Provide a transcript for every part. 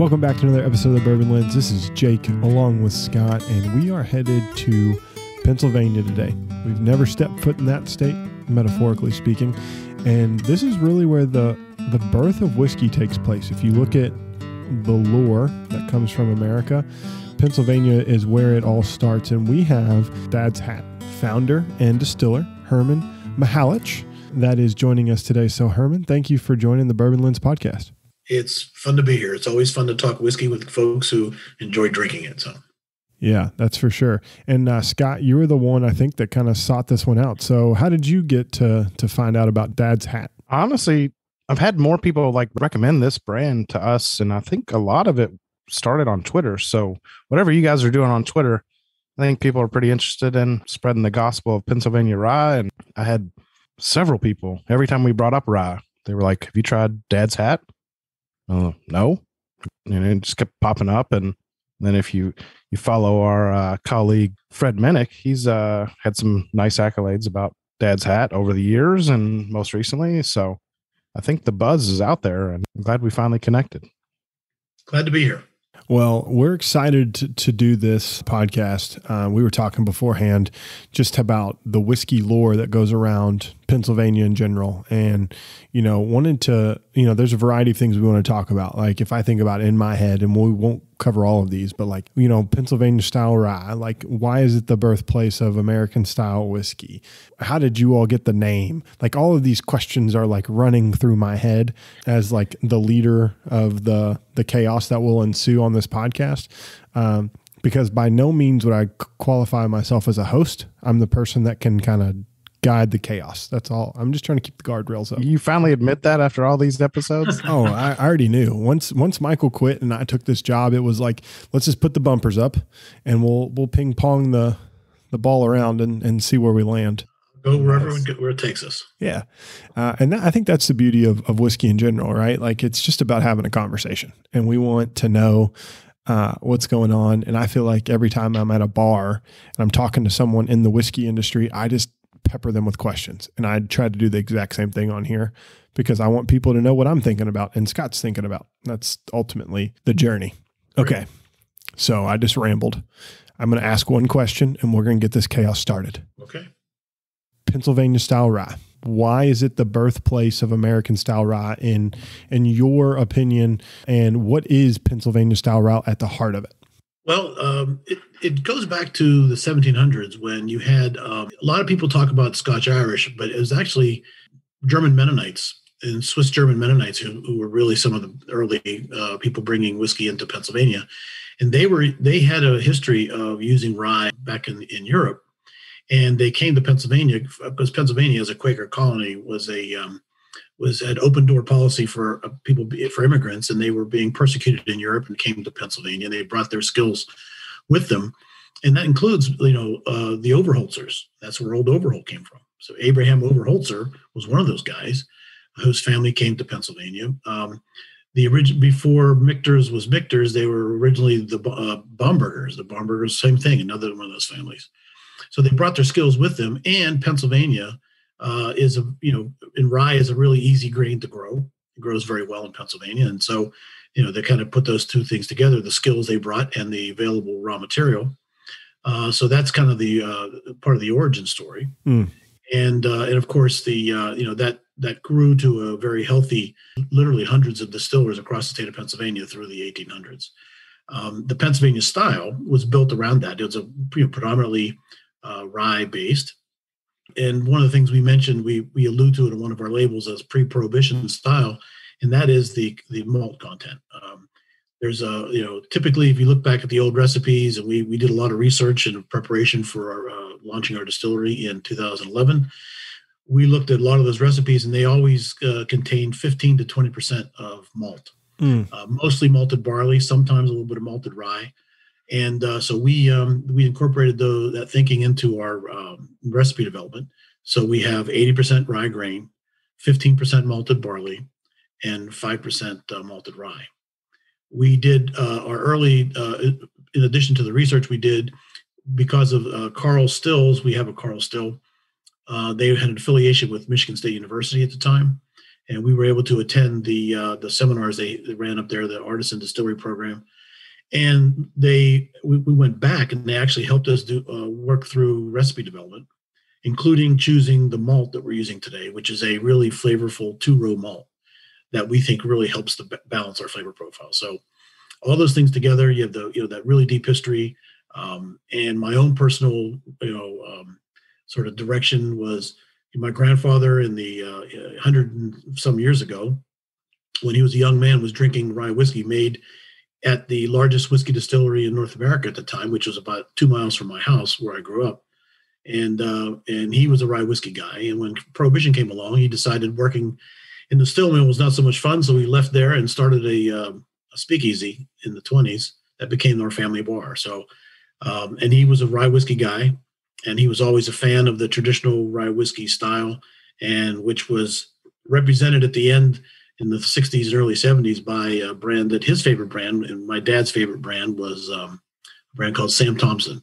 Welcome back to another episode of the Bourbon Lens. This is Jake along with Scott, and we are headed to Pennsylvania today. We've never stepped foot in that state, metaphorically speaking, and this is really where the the birth of whiskey takes place. If you look at the lore that comes from America, Pennsylvania is where it all starts, and we have Dad's Hat founder and distiller Herman Mihalich that is joining us today. So, Herman, thank you for joining the Bourbon Lens podcast it's fun to be here. It's always fun to talk whiskey with folks who enjoy drinking it. So, yeah, that's for sure. And uh, Scott, you were the one I think that kind of sought this one out. So, how did you get to to find out about Dad's Hat? Honestly, I've had more people like recommend this brand to us, and I think a lot of it started on Twitter. So, whatever you guys are doing on Twitter, I think people are pretty interested in spreading the gospel of Pennsylvania rye. And I had several people every time we brought up rye, they were like, "Have you tried Dad's Hat?" Uh, no, and it just kept popping up. And then if you you follow our uh, colleague Fred Minnick, he's uh, had some nice accolades about Dad's hat over the years and most recently. So I think the buzz is out there, and I'm glad we finally connected. Glad to be here. Well, we're excited to, to do this podcast. Uh, we were talking beforehand just about the whiskey lore that goes around Pennsylvania in general. And, you know, wanted to, you know, there's a variety of things we want to talk about. Like if I think about in my head, and we won't cover all of these, but like, you know, Pennsylvania style rye, like why is it the birthplace of American style whiskey? How did you all get the name? Like all of these questions are like running through my head as like the leader of the the chaos that will ensue on this podcast. Um, because by no means would I qualify myself as a host. I'm the person that can kind of guide the chaos. That's all. I'm just trying to keep the guardrails up. You finally admit that after all these episodes? oh, I, I, already knew. Once once Michael quit and I took this job, it was like, let's just put the bumpers up and we'll we'll ping pong the the ball around and, and see where we land. Go wherever where it takes us. Yeah, uh, and that, I think that's the beauty of of whiskey in general, right? Like it's just about having a conversation, and we want to know. Uh, what's going on. And I feel like every time I'm at a bar and I'm talking to someone in the whiskey industry, I just pepper them with questions. And I try to do the exact same thing on here because I want people to know what I'm thinking about and Scott's thinking about. That's ultimately the journey. Okay. So I just rambled. I'm going to ask one question and we're going to get this chaos started. Okay. Pennsylvania style rye. Why is it the birthplace of American style rye in in your opinion? And what is Pennsylvania style rye at the heart of it? Well, um, it, it goes back to the 1700s when you had um, a lot of people talk about Scotch Irish, but it was actually German Mennonites and Swiss German Mennonites who, who, were really some of the early uh, people bringing whiskey into Pennsylvania, and they were they had a history of using rye back in in Europe, and they came to Pennsylvania because Pennsylvania as a Quaker colony was a um, was an open door policy for uh, people for immigrants, and they were being persecuted in Europe and came to Pennsylvania. They brought their skills with them, and that includes you know uh, the Overholzers. That's where Old Overholt came from. So Abraham Overholzer was one of those guys whose family came to Pennsylvania. Um, the original before Michter's was Michter's, they were originally the uh, Bombergers. The Bombergers, same thing, another one of those families. So they brought their skills with them, and Pennsylvania uh, is a you know and rye is a really easy grain to grow. It grows very well in Pennsylvania, and so you know they kind of put those two things together: the skills they brought and the available raw material. Uh, so that's kind of the uh, part of the origin story. Mm. And uh, and of course the uh, you know that that grew to a very healthy, literally hundreds of distillers across the state of Pennsylvania through the 1800s. Um, the Pennsylvania style was built around that. It was a you know, predominantly uh, rye based, and one of the things we mentioned, we we allude to it in one of our labels as pre-prohibition style, and that is the the malt content. Um, there's a you know typically if you look back at the old recipes, and we we did a lot of research and preparation for our uh, launching our distillery in 2011. We looked at a lot of those recipes, and they always uh, contain 15 to 20 percent of malt, mm. uh, mostly malted barley, sometimes a little bit of malted rye and uh, so we um, we incorporated the, that thinking into our um, recipe development. So we have 80% rye grain, 15% malted barley, and 5% uh, malted rye. We did uh, our early, uh, in addition to the research we did, because of uh, Carl Stills, we have a Carl Still. Uh, they had an affiliation with Michigan State University at the time, and we were able to attend the the seminars they, they ran up there, the artisan distillery program, and they we, we went back and they actually helped us do uh, work through recipe development, including choosing the malt that we're using today, which is a really flavorful two row malt that we think really helps to balance our flavor profile. So all those things together, you have the you know that really deep history, um, and my own personal you know um, sort of direction was my grandfather in the uh, hundred and some years ago, when he was a young man, was drinking rye whiskey made at the largest whiskey distillery in North America at the time, which was about two miles from my house where I grew up. And uh, and he was a rye whiskey guy. And when Prohibition came along, he decided working in the still mill was not so much fun, so he left there and started a, uh, a speakeasy in the 20s that became our family bar. So, um, and he was a rye whiskey guy, and he was always a fan of the traditional rye whiskey style, and which was represented at the end in the 60s and early 70s by a brand that his favorite brand and my dad's favorite brand was um, a brand called Sam Thompson.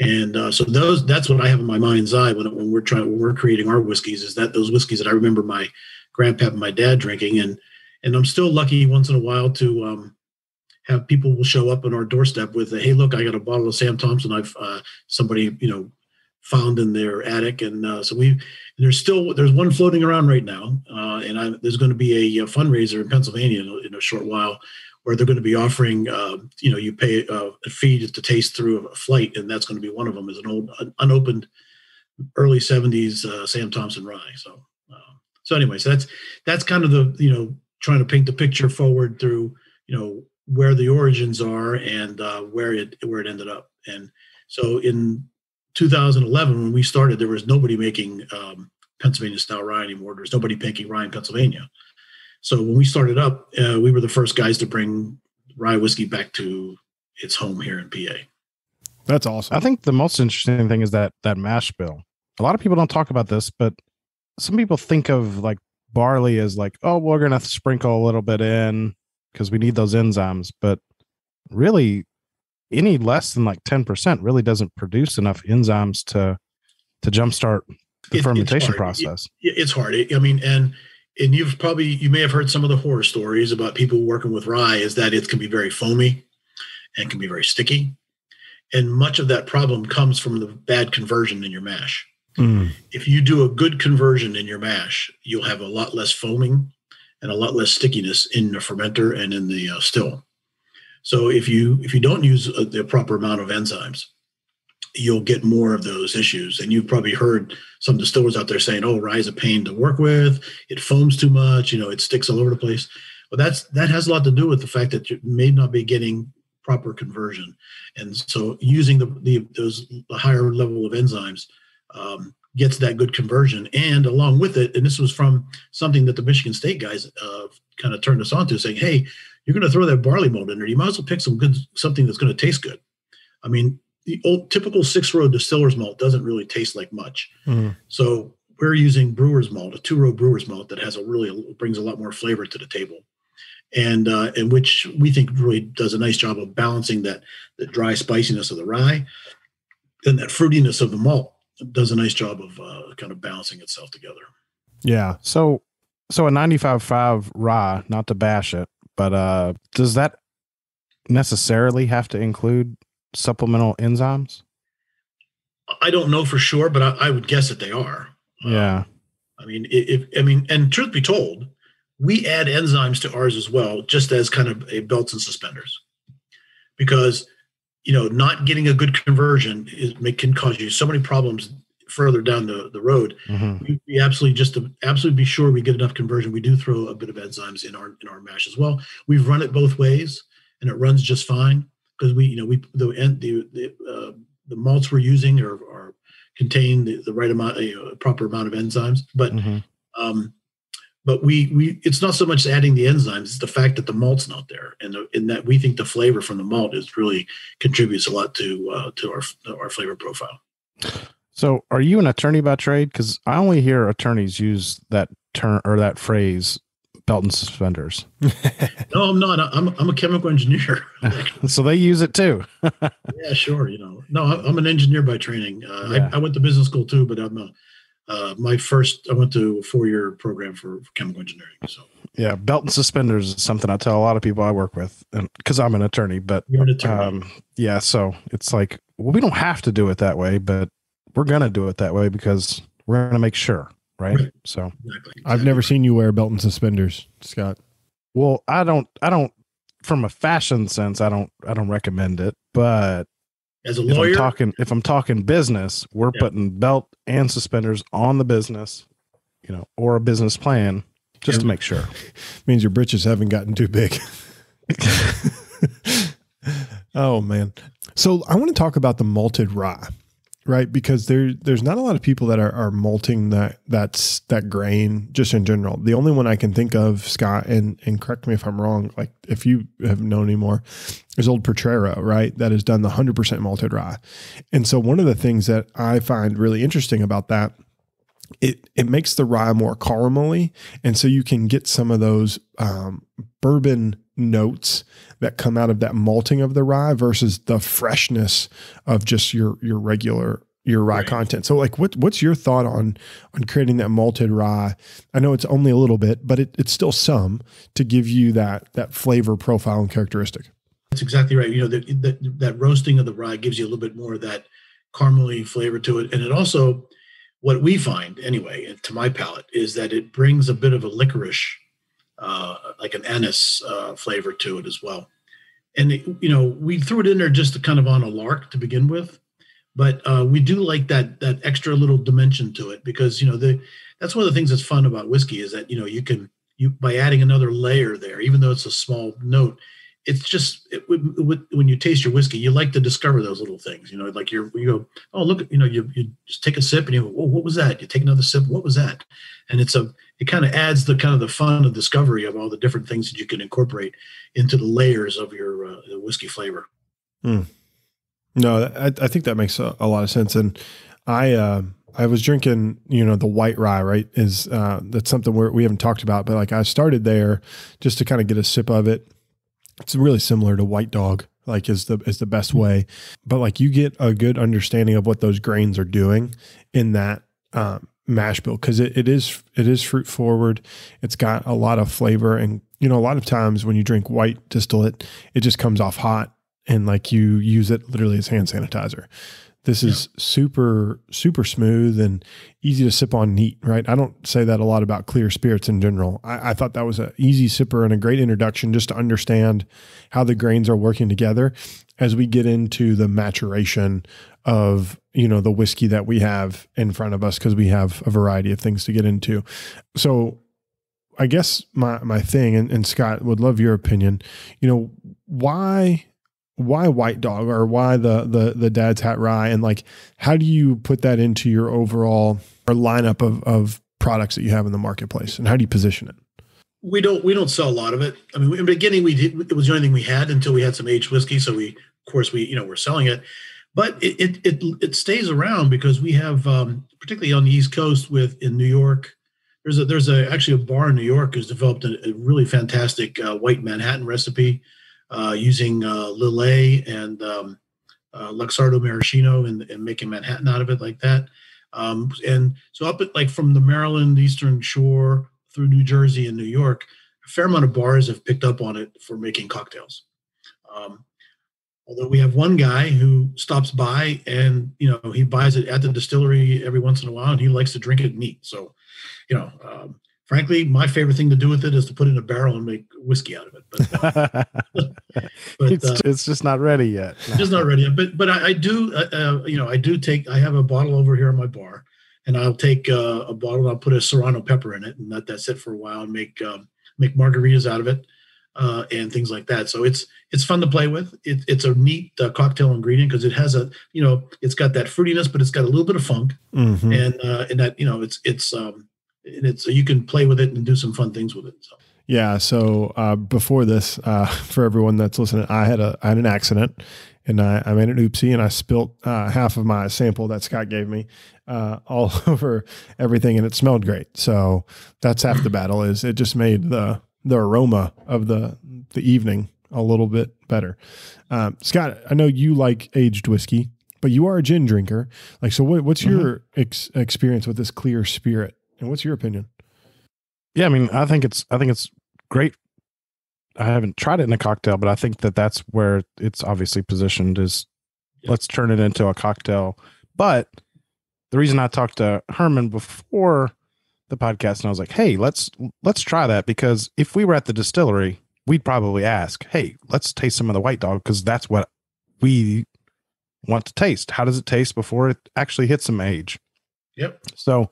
And uh, so those that's what I have in my mind's eye when, when we're trying when we're creating our whiskeys is that those whiskeys that I remember my grandpa and my dad drinking and and I'm still lucky once in a while to um, have people will show up on our doorstep with a, hey look I got a bottle of Sam Thompson I've uh, somebody you know found in their attic. And uh, so we there's still there's one floating around right now, uh, and I, there's going to be a, fundraiser in Pennsylvania in a, in a, short while where they're going to be offering uh, you know you pay uh, a fee to taste through a flight, and that's going to be one of them is an old unopened early 70s uh, Sam Thompson rye. So uh, so anyway, so that's that's kind of the you know trying to paint the picture forward through you know where the origins are and where it where it ended up and so in 2011 when we started, there was nobody making um, Pennsylvania style rye anymore. there's nobody making rye in Pennsylvania. So when we started up, uh, we were the first guys to bring rye whiskey back to its home here in PA. That's awesome. I think the most interesting thing is that that mash bill. A lot of people don't talk about this, but some people think of like barley as like, oh, we're gonna sprinkle a little bit in because we need those enzymes. But really, any less than like 10% really doesn't produce enough enzymes to to jumpstart the it, fermentation it's process. It, it's hard. I mean, and and you've probably you may have heard some of the horror stories about people working with rye is that it can be very foamy and can be very sticky. And much of that problem comes from the bad conversion in your mash. Mm. If you do a good conversion in your mash, you'll have a lot less foaming and a lot less stickiness in the fermenter and in the uh, still. So if you if you don't use uh, the proper amount of enzymes, you'll get more of those issues. And you've probably heard some distillers out there saying, "Oh, rye is a pain to work with. It foams too much. You know, it sticks all over the place." Well, that's that has a lot to do with the fact that you may not be getting proper conversion, and so using the, the those the higher level of enzymes um, gets that good conversion. And along with it, and this was from something that the Michigan State guys uh, kind of turned us on to, saying, "Hey, you're going to throw that barley malt in there. You might as well pick some good something that's going to taste good. I mean, the old typical six row distiller's malt doesn't really taste like much. Mm. So we're using brewer's malt, a two row brewer's malt that has a really brings a lot more flavor to the table, and uh, and which we think really does a nice job of balancing that the dry spiciness of the rye, and that fruitiness of the malt does a nice job of uh, kind of balancing itself together. Yeah. So so a 95.5 rye, not to bash it, but uh, does that necessarily have to include supplemental enzymes? I don't know for sure, but I, I would guess that they are. Yeah. I mean, if I mean, and truth be told, we add enzymes to ours as well, just as kind of a belts and suspenders, because you know, not getting a good conversion is can cause you so many problems further down the, the road, mm-hmm. we, we, absolutely just to absolutely be sure we get enough conversion. We do throw a bit of enzymes in our in our mash as well. We've run it both ways, and it runs just fine because we you know we the the the, uh, the malts we're using are, are contain the, the right amount a proper amount of enzymes, but mm-hmm. um, but we we it's not so much adding the enzymes; it's the fact that the malt's not there, and the, in that we think the flavor from the malt is really contributes a lot to uh, to our our flavor profile. So, are you an attorney by trade? Because I only hear attorneys use that term or that phrase, belt and suspenders. no, I'm not. I'm I'm a chemical engineer. so they use it too. yeah, sure. You know, no, I'm an engineer by training. Uh, yeah. I, I, went to business school too, but I'm a uh, my first, I went to a four year program for, for, chemical engineering. So, yeah, belt and suspenders is something I tell a lot of people I work with, and because I'm an attorney, but an attorney. Um, yeah, so it's like, well, we don't have to do it that way, but we're going to do it that way because we're going to make sure. Right? right. So, exactly, exactly. I've never seen you wear belt and suspenders, Scott. Well, I don't, I don't, from a fashion sense, I don't, I don't recommend it, but as a lawyer, if I'm talking if I'm talking business, we're yeah. putting belt and suspenders on the business, you know, or a business plan just yeah. to make sure. Means your britches haven't gotten too big. oh man. So I want to talk about the malted rye right? Because there there's not a lot of people that are, are malting that that's that grain just in general. The only one I can think of, Scott, and and correct me if I'm wrong, like if you have known anymore, is old Potrero, right? That has done the hundred percent malted rye. And so one of the things that I find really interesting about that it it makes the rye more caramely, and so you can get some of those um, bourbon notes that come out of that malting of the rye versus the freshness of just your your regular your rye right. content. So like what what's your thought on on creating that malted rye? I know it's only a little bit, but it, it's still some to give you that that flavor profile and characteristic. That's exactly right. You know, the, the, that roasting of the rye gives you a little bit more of that caramely flavor to it. And it also, what we find anyway, to my palate, is that it brings a bit of a licorice uh, like an anise uh, flavor to it as well. And it, you know, we threw it in there just to kind of on a lark to begin with, but uh, we do like that that extra little dimension to it because you know the that's one of the things that's fun about whiskey is that you know you can you by adding another layer there, even though it's a small note, it's just it, it, when you taste your whiskey, you like to discover those little things. You know, like you're you go, oh look, you know, you you just take a sip and you go, oh, what was that? You take another sip, what was that? And it's a it kind of adds the kind of the fun of discovery of all the different things that you can incorporate into the layers of your uh, whiskey flavor. Mm. No, I, I, think that makes a, a, lot of sense. And I uh, I was drinking, you know, the white rye, right? Is uh, that's something we we haven't talked about, but like I started there just to kind of get a sip of it it's really similar to White Dog, like is the is the best way. But like you get a good understanding of what those grains are doing in that um, mash bill because it, it is it is fruit forward. It's got a lot of flavor, and you know a lot of times when you drink white distillate, it just comes off hot, and like you use it literally as hand sanitizer. This is yeah. super, super smooth and easy to sip on neat, right? I don't say that a lot about clear spirits in general. I, I thought that was an easy sipper and a great introduction just to understand how the grains are working together as we get into the maturation of you know the whiskey that we have in front of us because we have a variety of things to get into so i guess my my thing and, and scott would love your opinion you know why why white dog or why the the the dad's hat rye? And like how do you put that into your overall or lineup of of products that you have in the marketplace? And how do you position it? We don't we don't sell a lot of it. I mean in the beginning we did it was the only thing we had until we had some aged whiskey. So we of course we you know we're selling it. But it it it, it stays around because we have um, particularly on the east coast with in new york there's a there's a actually a bar in new york who's developed a, a really fantastic uh, white manhattan recipe using uh, Lillet and um, uh, Luxardo Maraschino and, and, making Manhattan out of it like that. Um, and so up at like from the Maryland Eastern Shore through New Jersey and New York, a fair amount of bars have picked up on it for making cocktails. Um, although we have one guy who stops by and you know he buys it at the distillery every once in a while and he likes to drink it neat. So, you know, um, frankly, my favorite thing to do with it is to put it in a barrel and make whiskey out of it. But, uh, but it's, uh, it's, just not ready yet. No. Just not ready yet. But but I, I do, uh, uh, you know, I do take. I have a bottle over here in my bar, and I'll take uh, a bottle. I'll put a serrano pepper in it, and let that sit for a while, and make um, make margaritas out of it, uh, and things like that. So it's it's fun to play with. It, it's a neat cocktail ingredient because it has a, you know, it's got that fruitiness, but it's got a little bit of funk, mm-hmm. and and that you know, it's it's um, and it's so you can play with it and do some fun things with it. So. Yeah. So uh, before this, uh, for everyone that's listening, I had a I had an accident, and I, I made an oopsie, and I spilt uh, half of my sample that Scott gave me uh, all over everything, and it smelled great. So that's half the battle. Is it just made the the aroma of the the evening a little bit better. Um, Scott, I know you like aged whiskey. but you are a gin drinker. Like, so what, what's Mhm. your ex- experience with this clear spirit, and what's your opinion? Yeah, I mean, I think it's I think it's great. I haven't tried it in a cocktail, but I think that that's where it's obviously positioned is Yeah. let's turn it into a cocktail. But the reason I talked to Herman before the podcast and I was like, "Hey, let's let's try that because if we were at the distillery, we'd probably ask, "Hey, let's taste some of the white dog because that's what we want to taste. How does it taste before it actually hits some age?" Yep. So,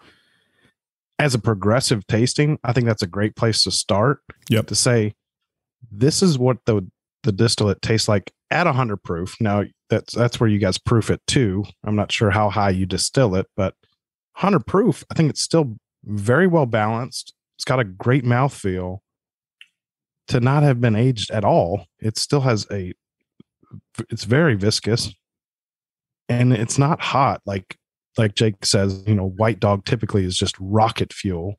as a progressive tasting, I think that's a great place to start. Yep. To say, this is what the the distillate tastes like at a 100 proof. Now, that's that's where you guys proof it too. I'm not sure how high you distill it, but 100 proof, I think it's still very well balanced. It's got a great mouthfeel. To not have been aged at all, it still has a. It's very viscous, and it's not hot like like Jake says, you know, white dog typically is just rocket fuel.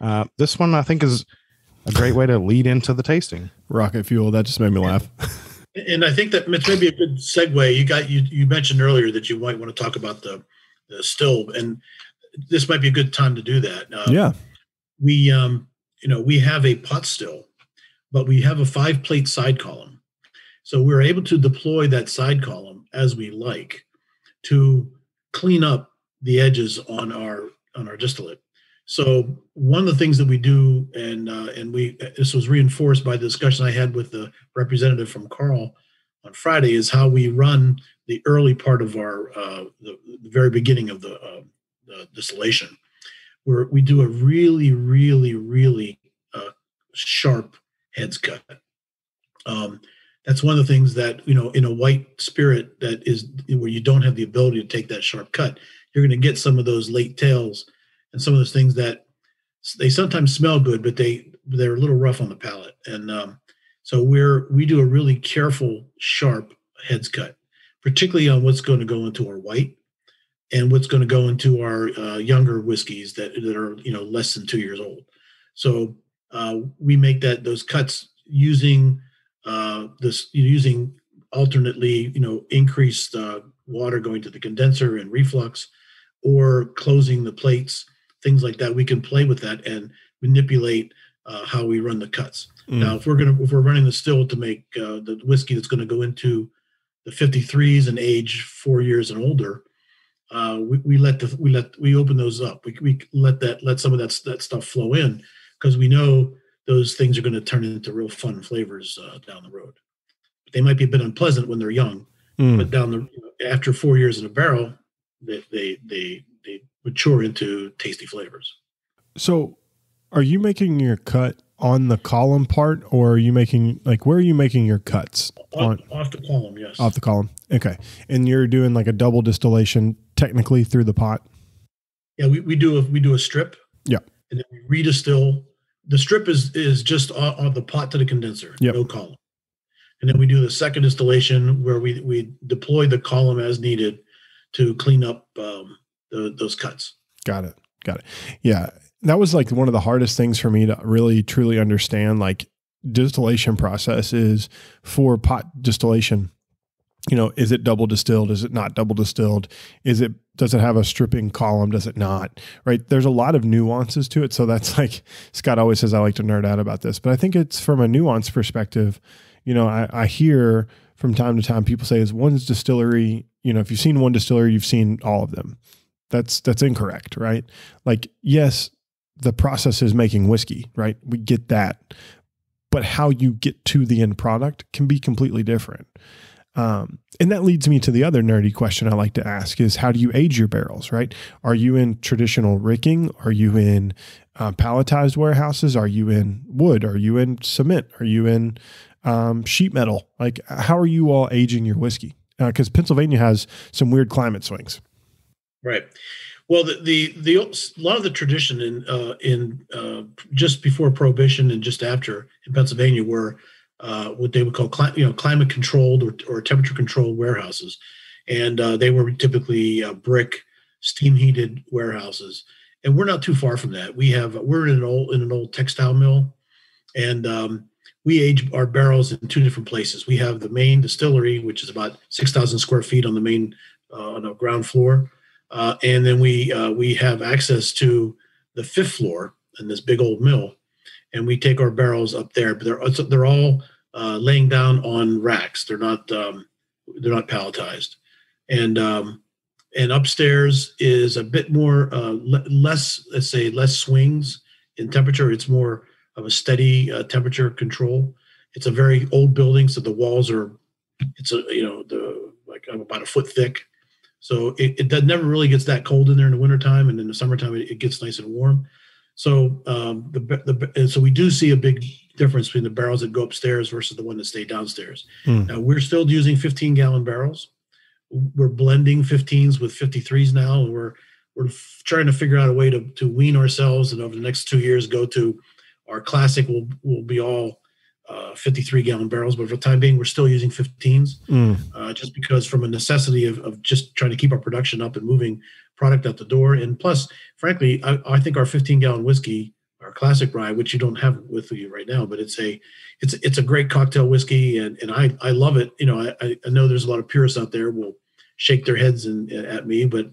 Uh, this one I think is a great way to lead into the tasting. Rocket fuel. That just made me laugh. And I think that it's maybe a good segue. You got you you mentioned earlier that you might want to talk about the the still, and this might be a good time to do that. Uh, yeah. we um you know we have a pot still, but we have a five plate side column, so we're able to deploy that side column as we like to clean up the edges on our on our distillate. So one of the things that we do, and uh, and we this was reinforced by the discussion I had with the representative from Carl on Friday, is how we run the early part of our uh, the, the very beginning of the, uh, the distillation, where we do a really, really, really uh, sharp heads cut. Um, that's one of the things that you know in a white spirit that is where you don't have the ability to take that sharp cut, you're going to get some of those late tails and some of those things that they sometimes smell good, but they they're a little rough on the palate. And um, so we're we do a really careful, sharp heads cut, particularly on what's going to go into our white and what's going to go into our uh, younger whiskeys that that are you know less than two years old. So uh, we make that those cuts using uh, this using alternately you know increased uh, water going to the condenser and reflux, or closing the plates, things like that. We can play with that and manipulate uh, how we run the cuts. Mm. Now, if we're gonna if we're running the still to make uh, the whiskey that's going to go into the 53s and age four years and older, uh, we, we let the we let we open those up. We, we let that let some of that that stuff flow in because we know those things are going to turn into real fun flavors uh, down the road. They might be a bit unpleasant when they're young, Mm. but down the after four years in a barrel, they they they, they mature into tasty flavors. So, are you making your cut on the column part, or are you making like where are you making your cuts Off, on off the column, yes. off the column? Okay, and you're doing like a double distillation technically through the pot. Yeah, we, we do a we do a strip. Yeah. And then we redistill. The strip is is just on, on the pot to the condenser. Yep. No column. And then we do the second distillation where we we deploy the column as needed to clean up um, the, those cuts. Got it. Got it. Yeah. That was like one of the hardest things for me to really truly understand. Like distillation process is for pot distillation. You know, is it double distilled? Is it not double distilled? Is it does it have a stripping column? Does it not? Right. There's a lot of nuances to it. So that's like Scott always says I like to nerd out about this, but I think it's from a nuance perspective. You know, I, I hear from time to time people say is one's distillery, you know, if you've seen one distillery, you've seen all of them that's that's incorrect right like yes the process is making whiskey right we get that but how you get to the end product can be completely different um, and that leads me to the other nerdy question i like to ask is how do you age your barrels right? Are you in traditional ricking are you in uh, palletized warehouses? Are you in wood? Are you in cement? Are you in um, sheet metal? Like how are you all aging your whiskey? Because pennsylvania has some weird climate swings. Right. Well, the the, the a lot of the tradition in uh, in uh, just before Prohibition and just after in Pennsylvania were uh, what they would call cli- you know climate controlled or, or temperature controlled warehouses, and uh, they were typically uh, brick, steam heated warehouses. And we're not too far from that. We have we're in an old in an old textile mill, and um, we age our barrels in two different places. We have the main distillery, which is about six thousand square feet on the main uh, on the ground floor, uh, and then we we have access to the fifth floor in this big old mill, and we take our barrels up there. But they're they're all uh, laying down on racks. They're not um, they're not palletized, and um, and upstairs is a bit more uh, le- less let's say less swings in temperature. It's more of a steady uh, temperature control. It's a very old building, so the walls are it's a you know the like about a foot thick. So it, it never really gets that cold in there in the wintertime, and in the summertime it, it gets nice and warm. So um, the, the and so we do see a big difference between the barrels that go upstairs versus the one that stay downstairs. Mm. Now we're still using 15 gallon barrels. We're blending 15s with 53s now, and we're we're trying to figure out a way to to wean ourselves, and over the next two years go to our classic will will be all uh, 53 gallon barrels, but for the time being, we're still using 15s, mm. uh, just because from a necessity of, of just trying to keep our production up and moving product out the door. And plus, frankly, I, I think our 15 gallon whiskey, our classic rye, which you don't have with you right now, but it's a it's it's a great cocktail whiskey, and and I I love it. You know, I I know there's a lot of purists out there will shake their heads and at me, but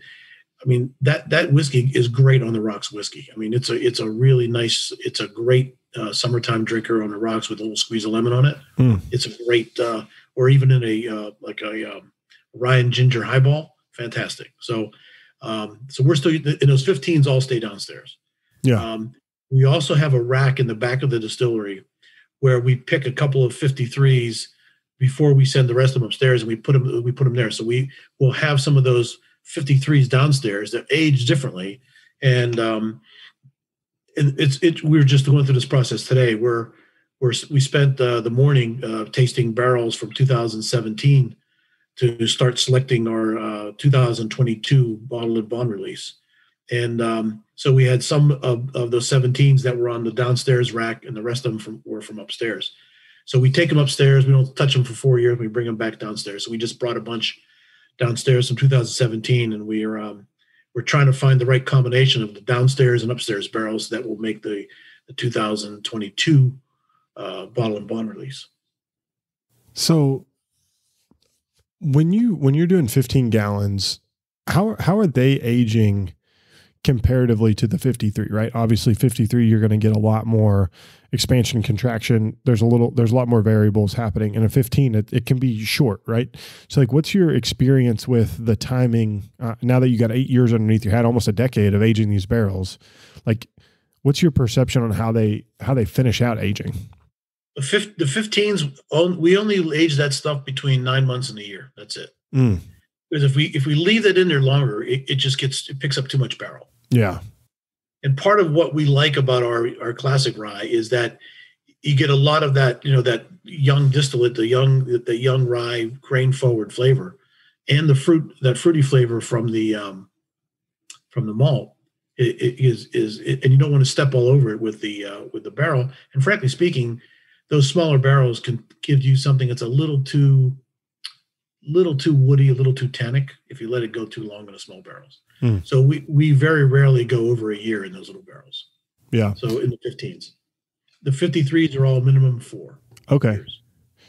I mean that that whiskey is great on the rocks whiskey. I mean it's a it's a really nice it's a great uh, summertime drinker on the rocks with a little squeeze of lemon on it. Mm. It's a great uh, or even in a uh, like a um, rye and ginger highball, fantastic. So um, so we're still in those 15s all stay downstairs. Yeah. Um, we also have a rack in the back of the distillery where we pick a couple of 53s before we send the rest of them upstairs and we put them we put them there. So we will have some of those 53s downstairs that age differently. And and it's it. We were just going through this process today. Where we're we spent uh, the morning uh, tasting barrels from 2017 to start selecting our uh, 2022 bottle and bond release. And um, so we had some of, of those 17s that were on the downstairs rack, and the rest of them from, were from upstairs. So we take them upstairs. We don't touch them for four years. We bring them back downstairs. So we just brought a bunch downstairs from 2017, and we are um, we're trying to find the right combination of the downstairs and upstairs barrels that will make the the 2022 uh, bottle and bond release. So when you when you're doing 15 gallons, how how are they aging comparatively to the 53? Right, obviously 53 you're going to get a lot more expansion contraction. There's a little there's a lot more variables happening. In a 15 it, it can be short right? So like what's your experience with the timing uh, now that you got eight years underneath your hat almost a decade of aging these barrels like what's your perception on how they how they finish out aging? The, fif- the 15s we only age that stuff between nine months and a year. That's it. Mm. Because if we if we leave that in there longer it, it just gets it picks up too much barrel. Yeah. And part of what we like about our our classic rye is that you get a lot of that you know that young distillate the young the young rye grain forward flavor and the fruit that fruity flavor from the um, from the malt. It, it is is it, and you don't want to step all over it with the uh, with the barrel. And frankly speaking those smaller barrels can give you something that's a little too little too woody a little too tannic if you let it go too long in the small barrels Mm. So we we very rarely go over a year in those little barrels. Yeah. So in the 15s, the 53s are all minimum four. Okay. Years.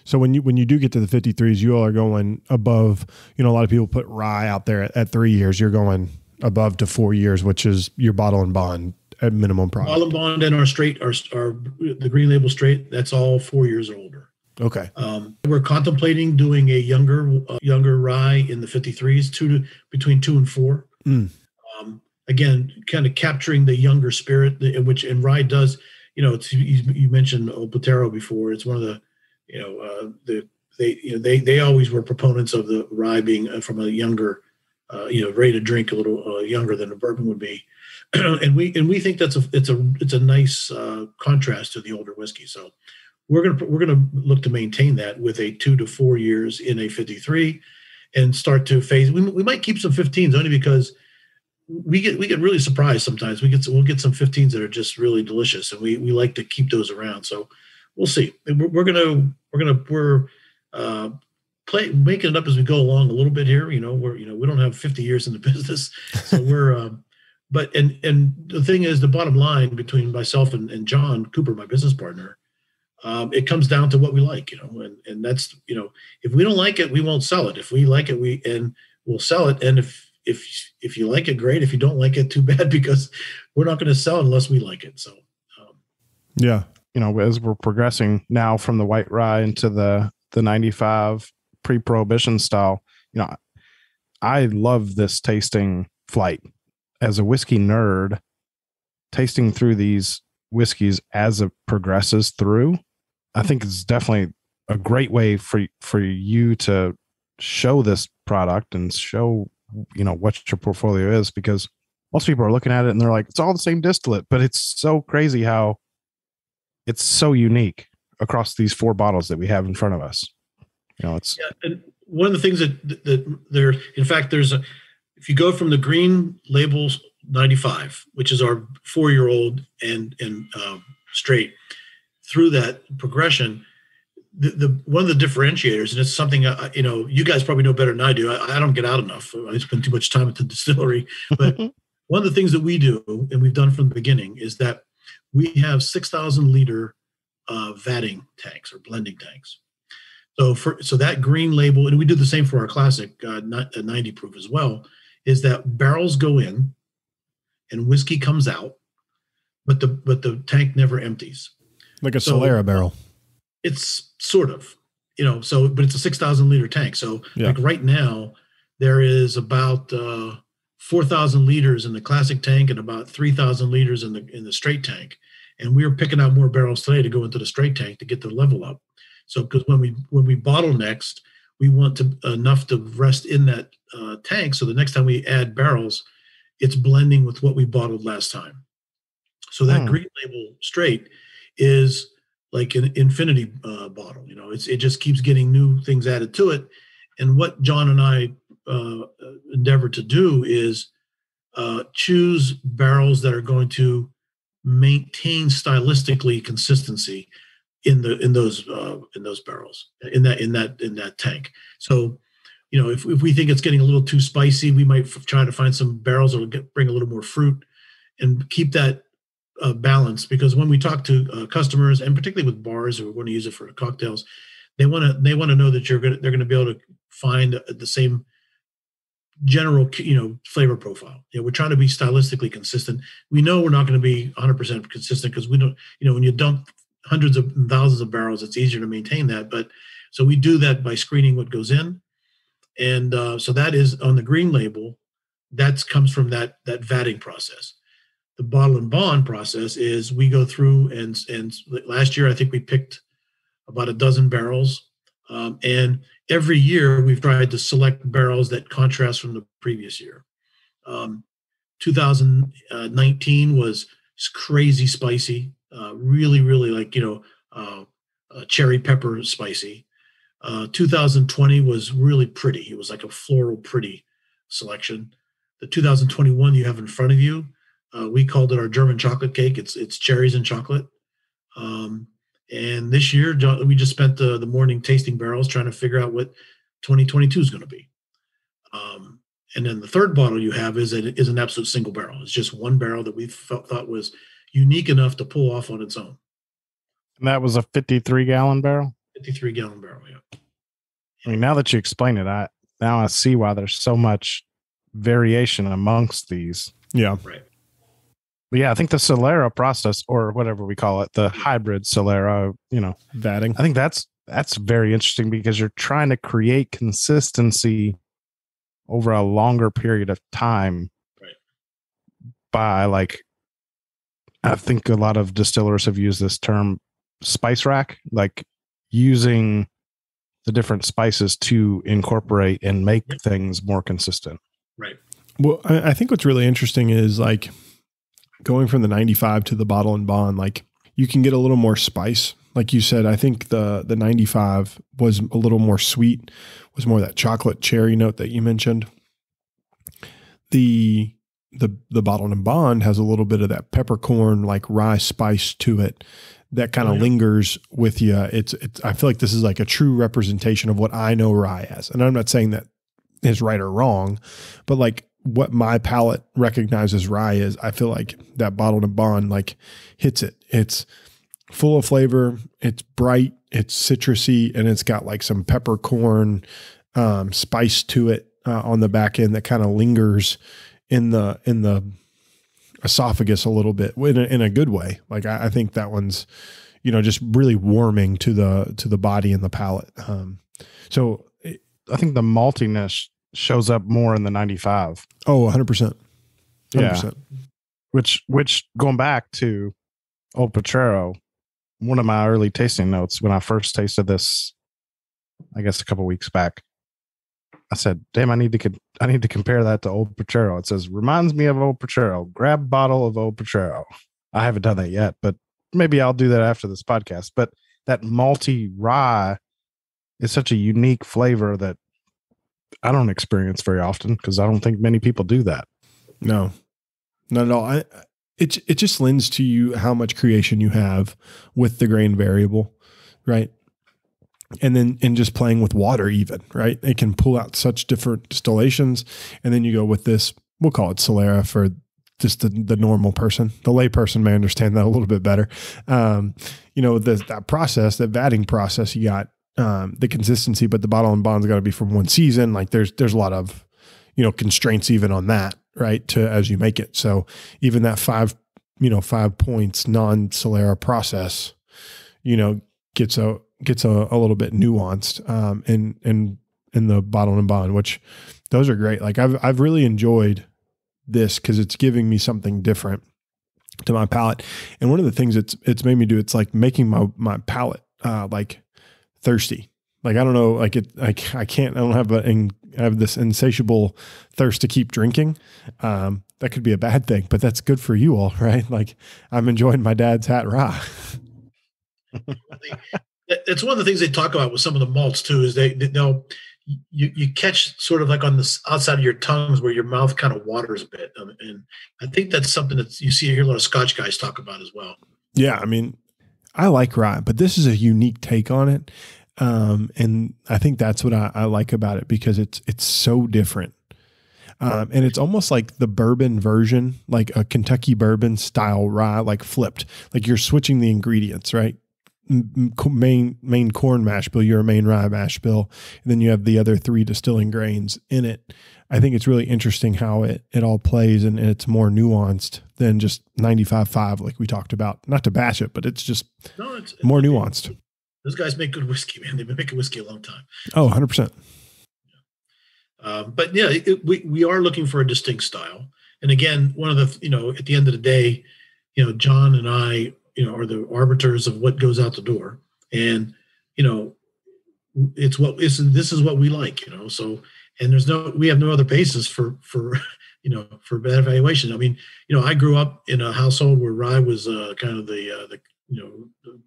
So when you when you do get to the 53s, you all are going above. You know, a lot of people put rye out there at, at three years. You're going above to four years, which is your bottle and bond at minimum product. Bottle and bond and our straight, our, our the green label straight. That's all four years or older. Okay. Um, we're contemplating doing a younger uh, younger rye in the 53s, two to between two and four. Mm. Um, again, kind of capturing the younger spirit, in which and rye does. You know, it's, you, you mentioned Old Potrero before. It's one of the, you know, uh, the they you know they they always were proponents of the rye being uh, from a younger, uh, you know, ready to drink a little uh, younger than a bourbon would be, and we and we think that's a it's a it's a nice uh, contrast to the older whiskey. So we're gonna we're gonna look to maintain that with a two to four years in a 53 and start to phase. We, we might keep some 15s only because we get we get really surprised sometimes. We get we'll get some 15s that are just really delicious, and we we like to keep those around. So we'll see. We're, we're gonna we're gonna we're uh, play making it up as we go along a little bit here. You know, we're you know we don't have 50 years in the business, so we're. Um, but and and the thing is, the bottom line between myself and, and John Cooper, my business partner, um, it comes down to what we like, you know, and, and that's, you know, if we don't like it, we won't sell it. If we like it, we, and we'll sell it. And if, if, if you like it, great. If you don't like it, too bad, because we're not going to sell unless we like it. So, um, yeah. You know, as we're progressing now from the white rye into the, the 95 pre prohibition style, you know, I love this tasting flight as a whiskey nerd, tasting through these whiskeys as it progresses through, I think it's definitely a great way for for you to show this product and show you know what your portfolio is because most people are looking at it and they're like it's all the same distillate but it's so crazy how it's so unique across these four bottles that we have in front of us you know it's yeah, one of the things that that there in fact there's a if you go from the green labels 95, which is our four year old and and uh, straight. Through that progression, the, the one of the differentiators, and it's something uh, you know you guys probably know better than I do. I, I don't get out enough. I spend too much time at the distillery. But one of the things that we do, and we've done from the beginning, is that we have 6,000 liter uh, vatting tanks or blending tanks. So for so that green label, and we do the same for our classic uh, 90 proof as well, is that barrels go in and whiskey comes out, but the but the tank never empties. Like a so, Solera barrel. It's sort of, you know, so but it's a six thousand liter tank. So yeah. like right now, there is about uh, four thousand liters in the classic tank and about three thousand liters in the in the straight tank. And we are picking out more barrels today to go into the straight tank to get the level up. So because when we when we bottle next, we want to enough to rest in that uh, tank. So the next time we add barrels, it's blending with what we bottled last time. So that hmm. green label straight is like an infinity uh, bottle. You know, it's it just keeps getting new things added to it. And what John and I uh, endeavor to do is uh, choose barrels that are going to maintain stylistically consistency in the in those uh, in those barrels in that in that in that tank. So you know, if, if we think it's getting a little too spicy, we might f- try to find some barrels that will get, bring a little more fruit and keep that uh, balance. Because when we talk to uh, customers, and particularly with bars who want to use it for cocktails, they want to they want to know that you're gonna they're going to be able to find the same general you know flavor profile. Know, we're trying to be stylistically consistent. We know we're not going to be 100% consistent because we don't you know when you dump hundreds of thousands of barrels, it's easier to maintain that. But so we do that by screening what goes in and uh, so that is on the green label that comes from that that vatting process the bottle and bond process is we go through and and last year i think we picked about a dozen barrels um, and every year we've tried to select barrels that contrast from the previous year um, 2019 was crazy spicy uh, really really like you know uh, uh, cherry pepper spicy uh, 2020 was really pretty. It was like a floral pretty selection. The 2021 you have in front of you, uh, we called it our German chocolate cake. It's it's cherries and chocolate. Um, and this year we just spent the, the morning tasting barrels trying to figure out what 2022 is going to be. Um, and then the third bottle you have is a, is an absolute single barrel. It's just one barrel that we felt, thought was unique enough to pull off on its own. And that was a 53 gallon barrel. 53 gallon barrel. Yeah. I mean, now that you explain it, I now I see why there's so much variation amongst these. Yeah. Right. But yeah, I think the Solera process or whatever we call it, the hybrid Solera, you know, vatting. I think that's that's very interesting because you're trying to create consistency over a longer period of time right. by like I think a lot of distillers have used this term spice rack, like using the different spices to incorporate and make things more consistent. Right. Well, I think what's really interesting is like going from the 95 to the bottle and bond, like you can get a little more spice. Like you said, I think the the 95 was a little more sweet, was more that chocolate cherry note that you mentioned. The the the bottle and bond has a little bit of that peppercorn like rye spice to it that kind of oh, yeah. lingers with you. It's, it's, I feel like this is like a true representation of what I know rye as. And I'm not saying that is right or wrong, but like what my palate recognizes rye is, I feel like that bottled and bond like hits it. It's full of flavor. It's bright, it's citrusy, and it's got like some peppercorn um, spice to it uh, on the back end that kind of lingers in the in the esophagus a little bit in a, in a good way. Like I, I, think that one's you know just really warming to the to the body and the palate. Um, so I think the maltiness shows up more in the 95. Oh, 100%. 100%. Yeah. Which which going back to Old Potrero, one of my early tasting notes when I first tasted this, I guess a couple weeks back, I said, "Damn, I need to I need to compare that to Old Potrero." It says, "Reminds me of Old Potrero. Grab bottle of Old Potrero." I haven't done that yet, but maybe I'll do that after this podcast. But that malty rye is such a unique flavor that I don't experience very often because I don't think many people do that. No, not at all. I, it it just lends to you how much creation you have with the grain variable, right? And then and just playing with water, even right, it can pull out such different distillations. And then you go with this. We'll call it Solera for just the, the normal person. The lay person may understand that a little bit better. Um, you know, the, that process, that vatting process, you got um, the consistency, but the bottled in bond's got to be from one season. Like there's there's a lot of you know constraints even on that, right? To as you make it. So even that five you know five points non Solera process, you know, gets a gets a, a little bit nuanced um, in in in the bottled in bond, which those are great. Like I've I've really enjoyed this because it's giving me something different to my palate. And one of the things it's it's made me do, it's like making my my palate uh, like thirsty. Like I don't know, like it, I, I can't, I don't have a, in, I have this insatiable thirst to keep drinking. Um, that could be a bad thing, but that's good for you all, right? Like I'm enjoying my dad's hat raw. it's one of the things they talk about with some of the malts too. Is they, they they'll you you catch sort of like on the outside of your tongues where your mouth kind of waters a bit, um, and I think that's something that you see here a lot of Scotch guys talk about as well. Yeah, I mean, I like rye, but this is a unique take on it. Um, and I think that's what I, I, like about it because it's it's so different. Um, and it's almost like the bourbon version, like a Kentucky bourbon style rye, like flipped. Like you're switching the ingredients, right? main main corn mash bill, you're a main rye mash bill, and then you have the other three distilling grains in it. I think it's really interesting how it it all plays and, and it's more nuanced than just 95.5 like we talked about. Not to bash it, but it's just no, it's, more it's, nuanced. Those guys make good whiskey, man. They've been making whiskey a long time. Oh, 100%. Um, but yeah, it, we, we are looking for a distinct style. And again, one of the, you know, at the end of the day, you know, John and I, you know, are the arbiters of what goes out the door. And, you know, it's what is this is what we like, you know. So and there's no we have no other basis for for you know for bad evaluation. I mean, you know, I grew up in a household where rye was uh, kind of the uh, the you know the,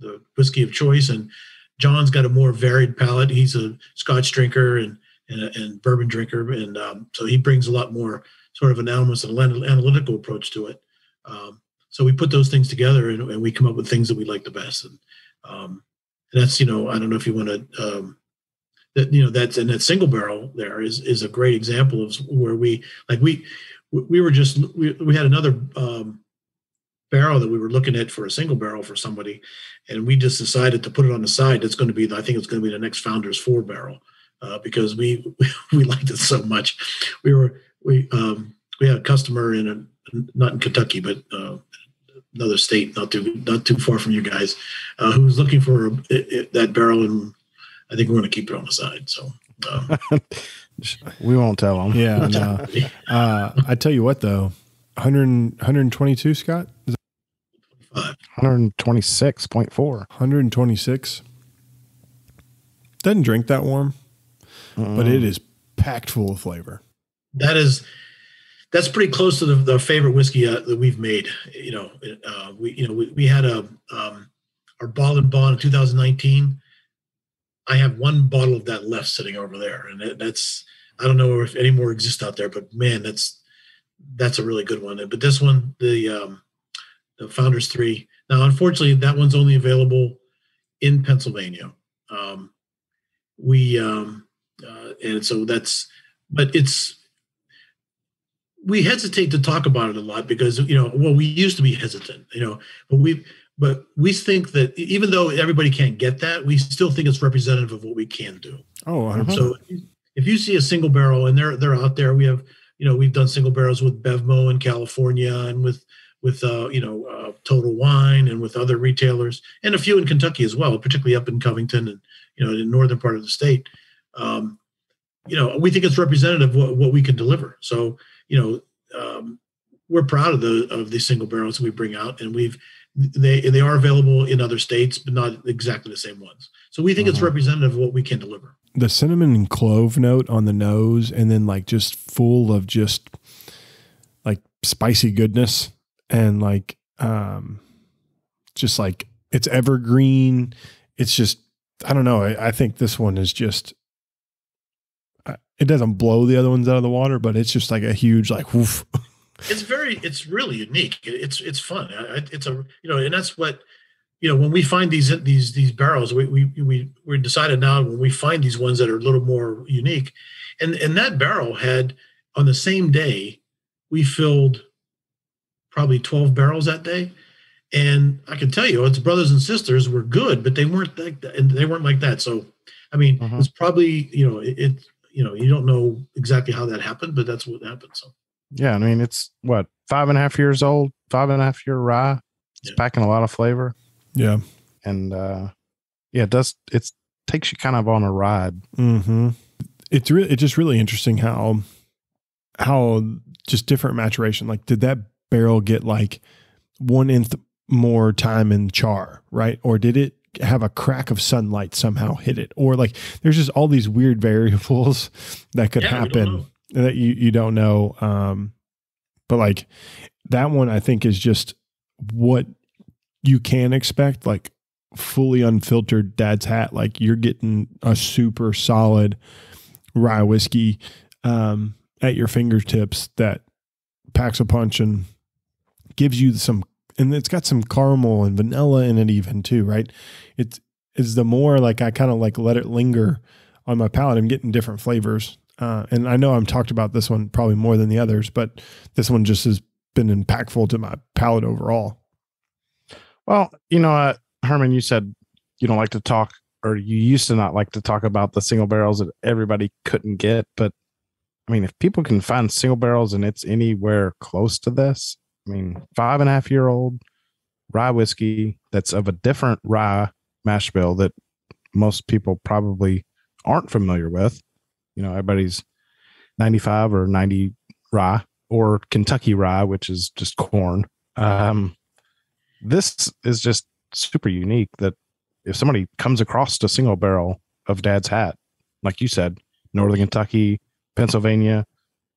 the whiskey of choice, and John's got a more varied palate. He's a Scotch drinker and and, and bourbon drinker, and um, so he brings a lot more sort of an almost an analytical approach to it. Um, so we put those things together, and, and, we come up with things that we like the best. And, um, and that's you know I don't know if you want to um, that you know that's and that single barrel there is is a great example of where we like we we were just we, we had another um, barrel that we were looking at for a single barrel for somebody and we just decided to put it on the side that's going to be i think it's going to be the next founders four barrel uh, because we we liked it so much. We were we um we had a customer in a not in kentucky but uh, another state not too not too far from you guys uh, who was looking for a, that barrel and I think we're going to keep it on the side. So um, we won't tell them. Yeah. No. uh, I tell you what, though, 100, 122, Scott? 126.4. 126. Doesn't drink that warm, mm. but it is packed full of flavor. That is that's pretty close to the, the favorite whiskey uh, that we've made. You know, uh, we you know we, we had a um, our bottled in bond in 2019 I have one bottle of that left sitting over there, and that's I don't know if any more exist out there, but man, that's that's a really good one. But this one, the um, the Founders Three. Now, unfortunately, that one's only available in Pennsylvania. Um, we um, uh, and so that's, but it's we hesitate to talk about it a lot because you know well we used to be hesitant you know but we but we think that even though everybody can't get that, we still think it's representative of what we can do. Oh, 100%. So if you see a single barrel and they're they're out there, we have you know we've done single barrels with Bevmo in California and with with uh, you know uh, Total Wine and with other retailers and a few in Kentucky as well, particularly up in Covington and you know in the northern part of the state. Um, you know we think it's representative of what, what we can deliver. So you know um, we're proud of the of the single barrels we bring out, and we've they they are available in other states, but not exactly the same ones. So we think it's Mhm. representative of what we can deliver. the cinnamon and clove note on the nose and then like just full of just like spicy goodness and like um just like it's evergreen it's just i don't know i, I think this one is just uh, it doesn't blow the other ones out of the water but it's just like a huge like woof. it's very it's really unique. It's it's fun. It's a you know and that's what you know when we find these these these barrels we we we we decided now when we find these ones that are a little more unique. And and that barrel had on the same day we filled probably 12 barrels that day. And i can tell you its brothers and sisters were good but they weren't like that and they weren't like that. So i mean Mhm. it's probably you know it, it you know you don't know exactly how that happened but that's what happened so Yeah, I mean it's what five and a half years old, five and a half year rye. It's Yeah. packing a lot of flavor, yeah and uh yeah, it does it takes you kind of on a ride. hmm It's really it's just really interesting how how just different maturation. Like, did that barrel get like one nth more time in char, right? Or did it have a crack of sunlight somehow hit it? Or like, there's just all these weird variables that could Yeah, we don't happen that you you don't know. Um, but like that one, I think is just what you can expect. Like fully unfiltered dad's hat. Like you're getting a super solid rye whiskey um, at your fingertips that packs a punch and gives you some, and it's got some caramel and vanilla in it even too, right? It's is the more like I kind of like let it linger on my palate. I'm getting different flavors, uh, and I know I'm talked about this one probably more than the others, but this one just has been impactful to my palate overall. Well, you know, uh, Herman, you said you don't like to talk, or you used to not like to talk about the single barrels that everybody couldn't get. But I mean, if people can find single barrels and it's anywhere close to this, I mean, five and a half year old rye whiskey that's of a different rye mash bill that most people probably aren't familiar with. You know, everybody's 95 or 90 rye or Kentucky rye, which is just corn. Um, this is just super unique that if somebody comes across a single barrel of dad's hat, like you said, Northern Kentucky, Pennsylvania,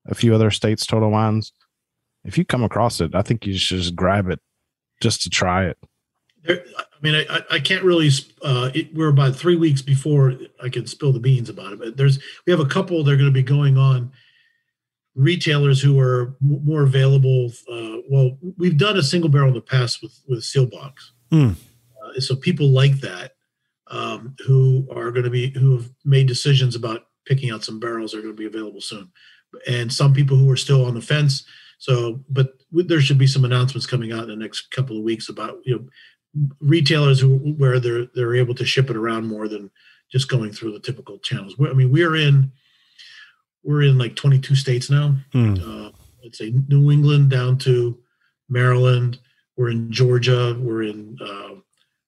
a few other states, total wines, if you come across it, I think you should just grab it just to try it. I mean, I, I- can't really. Uh, it, we're about three weeks before I can spill the beans about it. But there's we have a couple. They're going to be going on. Retailers who are more available. Uh, well, we've done a single barrel in the past with with Seelbach's, Hmm. uh, so people like that um, who are going to be who have made decisions about picking out some barrels are going to be available soon, and some people who are still on the fence. So, but there should be some announcements coming out in the next couple of weeks about you know retailers who where they're they're able to ship it around more than just going through the typical channels. We're, I mean, we're in we're in like 22 states now. Hmm. Uh, let's say New England down to Maryland. We're in Georgia. We're in uh,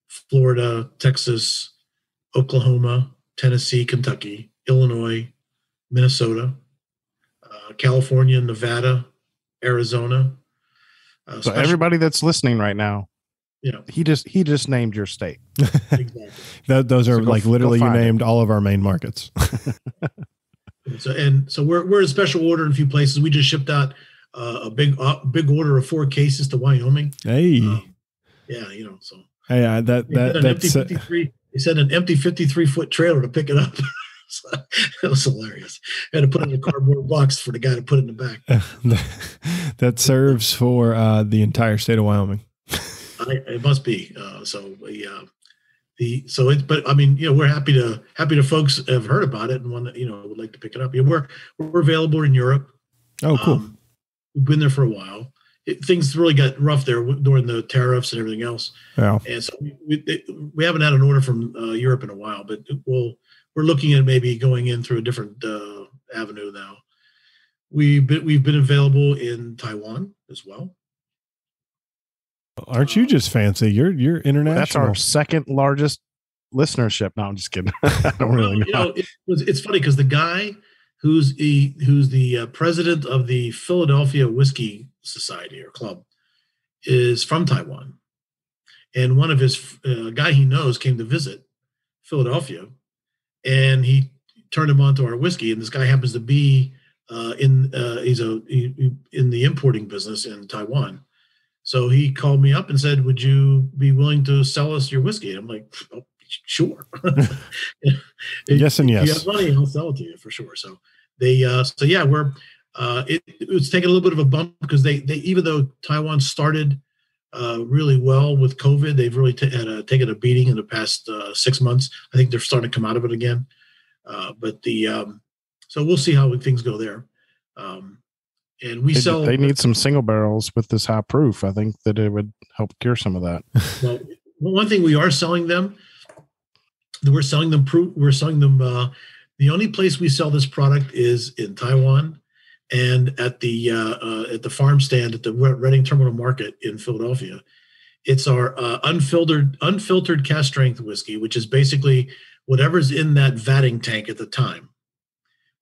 Florida, Texas, Oklahoma, Tennessee, Kentucky, Illinois, Minnesota, uh, California, Nevada, Arizona. Uh, So everybody that's listening right now, you know, he just he just named your state. exactly. That, those are So like go literally you find it. named all of our main markets. And so and so we're we're in special order in a few places. We just shipped out uh, a big uh, big order of four cases to Wyoming. hey, Um, yeah, you know, so hey, uh, that they that an empty that's uh, 53 they said an empty 53 foot trailer to pick it up. So, it was hilarious. had to put it in a cardboard box for the guy to put it in the back. that serves for uh, the entire state of Wyoming. I, it must be. Uh, so the uh, the so it's but I mean you know we're happy to happy to folks have heard about it and one that you know would like to pick it up. Yeah, we're we're available in Europe. Oh, cool. Um, we've been there for a while, it, things really got rough there during the tariffs and everything else. Yeah. And so we, we, we haven't had an order from uh, Europe in a while, but we'll we're looking at maybe going in through a different uh, avenue now. We've been, we've been available in Taiwan as well. Aren't you just fancy? You're you're international. That's our second largest listenership. No, I'm just kidding. I don't really know. You know, it, it's funny because the guy who's the who's the uh, president of the Philadelphia Whiskey Society or Club is from Taiwan, and one of his uh, guy he knows came to visit Philadelphia, and he turned him on to our whiskey. And this guy happens to be uh, in uh, he's a he, in the importing business in Taiwan. So he called me up and said, "Would you be willing to sell us your whiskey?" I'm like, oh, "Sure." yes and yes. If you have money, I'll sell it to you for sure. So they, uh, so yeah, we're. Uh, it, it was taking a little bit of a bump because they, they even though Taiwan started uh, really well with COVID, they've really t- had a, taken a beating in the past uh, six months. I think they're starting to come out of it again. Uh, but the um, so we'll see how things go there. Um, and we They, sell. they need some single barrels with this high proof. I think that it would help cure some of that. well, one thing we are selling them. We're selling them. Proof. We're selling them. Uh, the only place we sell this product is in Taiwan, and at the uh, uh, at the farm stand at the Reading Terminal Market in Philadelphia. It's our uh, unfiltered unfiltered cask strength whiskey, which is basically whatever's in that vatting tank at the time.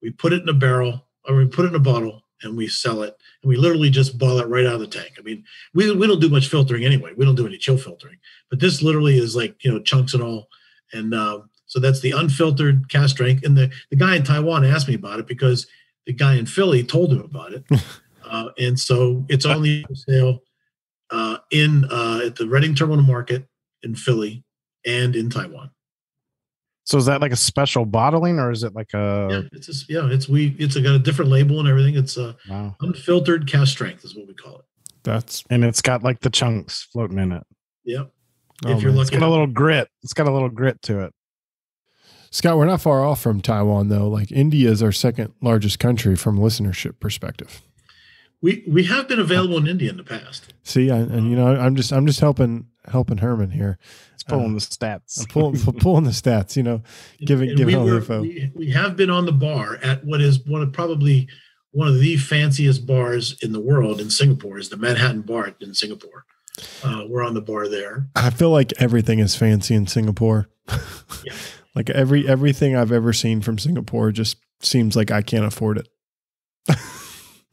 We put it in a barrel, or we put it in a bottle, and we sell it. And we literally just boil it right out of the tank. I mean, we, we don't do much filtering anyway. We don't do any chill filtering, but this literally is like you know chunks and all. And um, so that's the unfiltered cask strength. And the the guy in Taiwan asked me about it because the guy in Philly told him about it. uh, and so it's only for sale uh, in uh, at the Reading Terminal Market in Philly and in Taiwan. So is that like a special bottling, or is it like a? yeah, it's just, yeah, it's we it's got a different label and everything. It's a Wow. unfiltered cask strength is what we call it. That's And it's got like the chunks floating in it. Yep. oh, if you're man. It's looking got a little grit. It's got a little grit to it. Scott, we're not far off from Taiwan though. Like India is our second largest country from listenership perspective. we we have been available in India in the past. See, I, and you know, I'm just I'm just helping helping Herman here. It's pulling Uh, the stats. I'm pulling pulling the stats. You know, Giving- And giving we all were- info. We, we have been on the bar at what is one of probably one of the fanciest bars in the world in Singapore is the Manhattan Bar in Singapore. Uh, we're on the bar there. I feel like everything is fancy in Singapore. Yeah. like every everything I've ever seen from Singapore just seems like I can't afford it.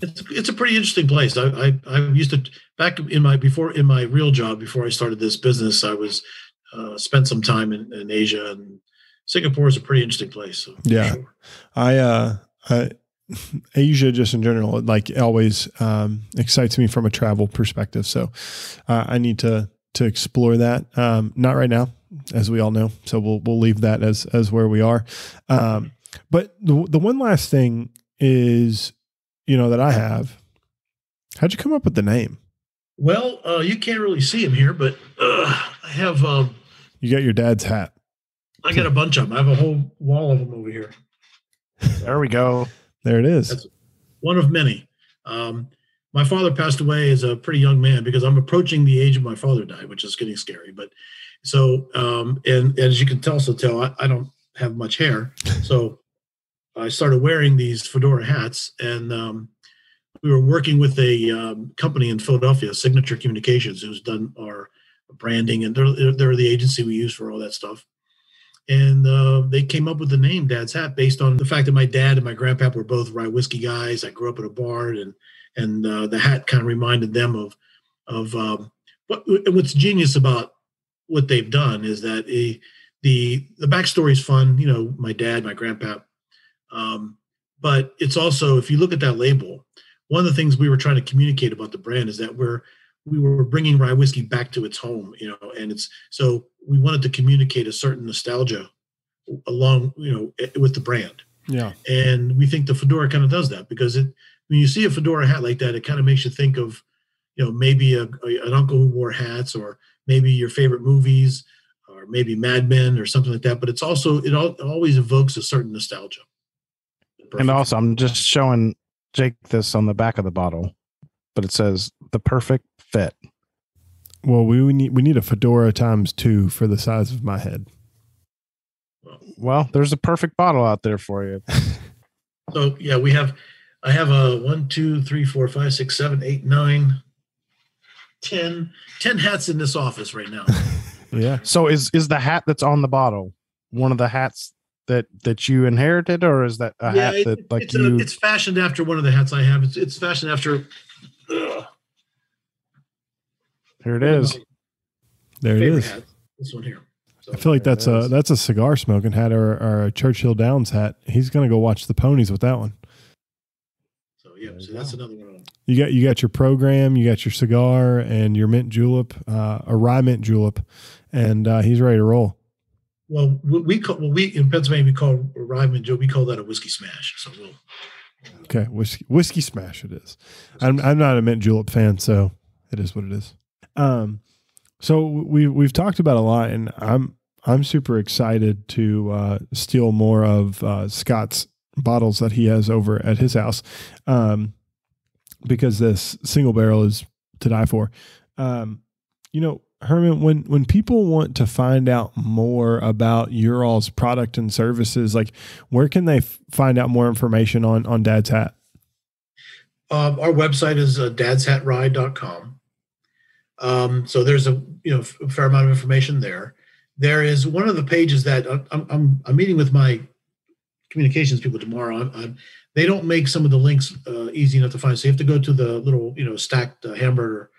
It's it's a pretty interesting place. I, I I used to back in my before in my real job before I started this business. I was uh, spent some time in, in Asia and Singapore is a pretty interesting place. So Yeah. sure. I uh I, Asia just in general like always um excites me from a travel perspective. So uh, I need to to explore that. Um not right now as we all know. So we'll we'll leave that as as where we are. Um but the the one last thing is you know that I have How'd you come up with the name? Well, uh, you can't really see him here, but uh, I have um, You got your dad's hat. I got a bunch of them. I have a whole wall of them over here. There we go. There it is. That's- One of many. Um, my father passed away as a pretty young man because I'm approaching the age of my father died, which is getting scary. But so, um, and, as you can tell, so tell I, I don't have much hair, so I started wearing these fedora hats, and um, we were working with a um, company in Philadelphia, Signature Communications, who's done our branding, and they're they're the agency we use for all that stuff. And uh, they came up with the name Dad's Hat based on the fact that my dad and my grandpa were both rye whiskey guys. I grew up at a bar, and and uh, the hat kind of reminded them of of um, what. What's genius about what they've done is that a, the the backstory is fun. You know, my dad, my grandpa, um, but it's also if you look at that label, one of the things we were trying to communicate about the brand is that we're we were bringing rye whiskey back to its home. You know, and it's so we wanted to communicate a certain nostalgia along you know with the brand Yeah. and we think the fedora kind of does that because it when you see a fedora hat like that it kind of makes you think of you know maybe a, a- an uncle who wore hats or maybe your favorite movies or maybe mad men or something like that but it's also it al- always evokes a certain nostalgia And also, I'm just showing Jake this on the back of the bottle, but it says the perfect fit. Well, we, we need we need a fedora times two for the size of my head. Well, there's a perfect bottle out there for you. So yeah, we have. I have a one, two, three, four, five, six, seven, eight, nine, ten, ten hats in this office right now. Yeah. So is is the hat that's on the bottle one of the hats that that you inherited, or is that a hat it- that like it's, you? a, it's fashioned after one of the hats I have. It's it's fashioned after. ugh, here it is. There it is. hat. This one here. So, I feel like that's a that's a cigar smoking hat or, or a Churchill Downs hat. He's gonna go watch the ponies with that one. so yeah, There so that's go. another one. You got you got your program, you got your cigar and your mint julep, uh, a rye mint julep, and uh, he's ready to roll. Well, we, call well, we in Pennsylvania we call rye and Joe. We call that a whiskey smash. So we'll. Okay, whiskey, whiskey smash it is. I'm I'm not a mint julep fan, so it is what it is. Um, so we we've talked about a lot, and I'm I'm super excited to uh, steal more of uh, Scott's bottles that he has over at his house, um, because this single barrel is to die for. Um, you know, Herman, when when people want to find out more about your all's product and services, like where can they find out more information on on Dad's Hat? Um, our website is uh, dadshatrye.com. Um, so there's a you know fair amount of information there. There is one of the pages that uh, I'm I'm, I'm meeting with my communications people tomorrow. I'm, I'm, they don't make some of the links uh, easy enough to find, so you have to go to the little you know stacked uh, hamburger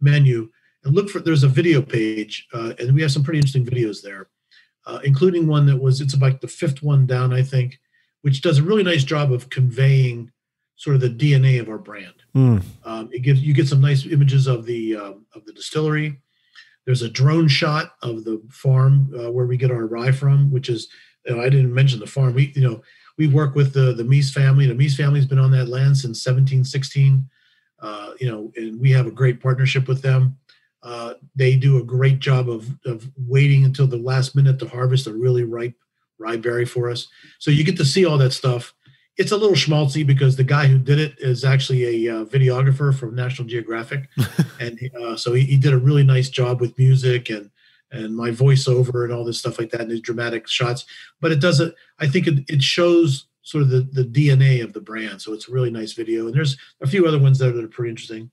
menu and look for. There's a video page, uh, and we have some pretty interesting videos there, uh, including one that was it's about the fifth one down, I think, which does a really nice job of conveying sort of the DNA of our brand. Mm, Um, it gives you get some nice images of the um, of the distillery. There's a drone shot of the farm uh, where we get our rye from, which is you know, I didn't mention the farm. We you know we work with the the Mies family. The Mies family's been on that land since 1716. Uh, you know, and we have a great partnership with them. Uh, they do a great job of of waiting until the last minute to harvest a really ripe rye berry for us. So you get to see all that stuff it's a little schmaltzy because the guy who did it is actually a uh, videographer from National Geographic, and uh, so he, he did a really nice job with music and and my voiceover and all this stuff like that and his dramatic shots. But it doesn't. I think it, it shows sort of the the DNA of the brand. So it's a really nice video, and there's a few other ones there that are pretty interesting.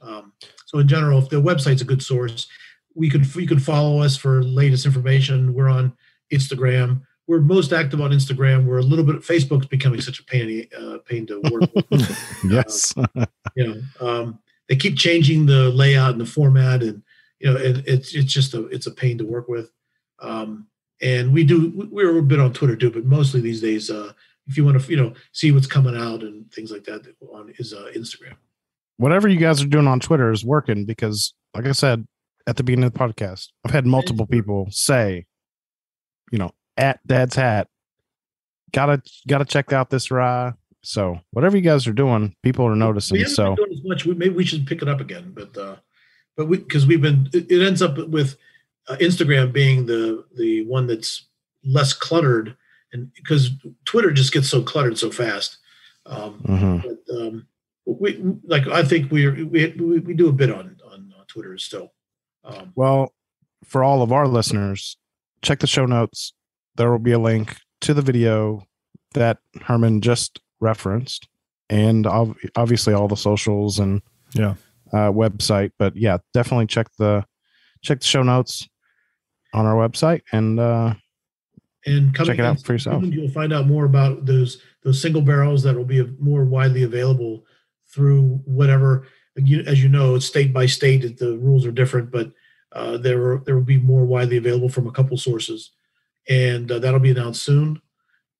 Um, so in general, if the website's a good source, we could you can follow us for latest information. We're on Instagram we're most active on Instagram. We're a little bit. Facebook's becoming such a pain, uh, pain to work with. yes. you know, um, they keep changing the layout and the format, and you know, it, it's it's just a it's a pain to work with. Um, and we do we're a bit on Twitter too, but mostly these days, uh, if you want to you know see what's coming out and things like that, on is uh, Instagram. Whatever you guys are doing on Twitter is working because, like I said at the beginning of the podcast, I've had multiple people say, you know, at Dad's Hat, gotta gotta check out this rye. So whatever you guys are doing, people are noticing. We So doing as much. We, maybe we should pick it up again, but uh, but we because we've been. It, it ends up with uh, Instagram being the the one that's less cluttered, and because Twitter just gets so cluttered so fast. Um, mhm. but um, we like I think we we we, we do a bit on on uh, Twitter still. Um, Well, for all of our listeners, check the show notes. There will be a link to the video that Herman just referenced, and ob- obviously all the socials and Yeah. uh, website. But yeah, definitely check the check the show notes on our website and uh, and coming Check it out for yourself. soon, You'll find out more about those those single barrels that will be more widely available through whatever. As you know, it's state by state. The rules are different, but uh, there are, there will be more widely available from a couple sources, and uh, that'll be announced soon.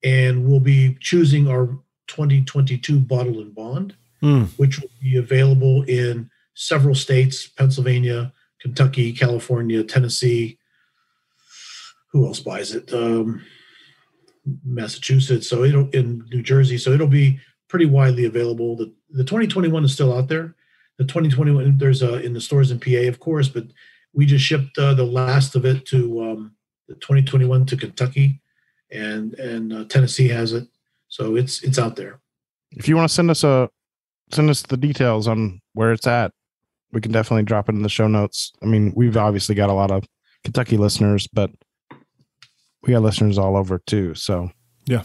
And we'll be choosing our 2022 bottled in bond, Mm. which will be available in several states: Pennsylvania, Kentucky, California, Tennessee. Who else buys it? Um, Massachusetts, so it'll in New Jersey, so it'll be pretty widely available. The the 2021 is still out there. The 2021 there's uh, in the stores in PA, of course, but we just shipped uh, the last of it to um, the 2021 to Kentucky, and and uh, Tennessee has it, so it's it's out there. if you want to send us a send us the details on where it's at, we can definitely drop it in the show notes. I mean, we've obviously got a lot of Kentucky listeners, but we got listeners all over too. So Yeah.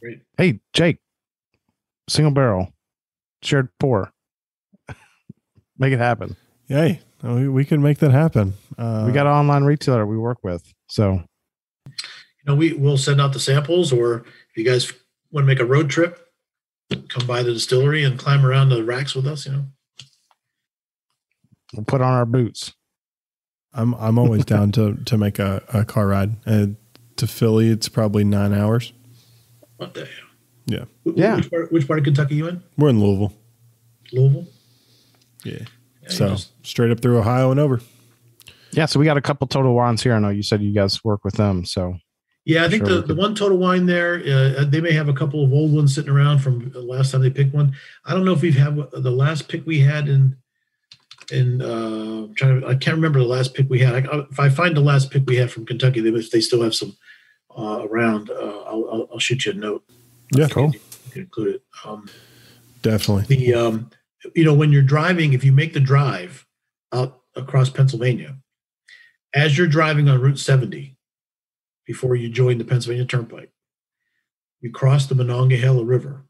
Great. Hey, Jake, single barrel, shared pour. Make it happen. Yay. We, we can make that happen. Uh, we got an online retailer we work with. So You know, we will send out the samples, or if you guys want to make a road trip, come by the distillery and climb around the racks with us. You know, we'll put on our boots. I'm I'm always down to to make a, a car ride. Uh, to Philly, it's probably nine hours. what the hell? Yeah. Wh- Yeah. Which part, which part of Kentucky you in? We're in Louisville. Louisville. Yeah. Yeah, So just- straight up through Ohio and over. Yeah, so we got a couple total wines here. I know you said you guys work with them. So yeah, I think Sure, the, we the one total wine there, uh, they may have a couple of old ones sitting around from the last time they picked one. I don't know if we've had the last pick we had in in uh I'm trying to I can't remember the last pick we had. I, if I find the last pick we had from Kentucky, they, if they still have some uh, around, uh, I'll, I'll, I'll shoot you a note. Yeah. Cool. You can include it. Um, Definitely. the um, you know when you're driving if you make the drive out across pennsylvania as you're driving on route 70 before you join the pennsylvania turnpike you cross the monongahela river